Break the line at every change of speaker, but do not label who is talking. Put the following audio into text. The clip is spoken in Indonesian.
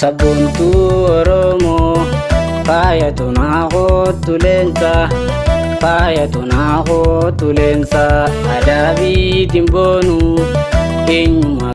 sabboontuu Oromoo faayatu tulensa, tuleensa faayatu naafoo tuleensa adaabii dimboonuu eenyuma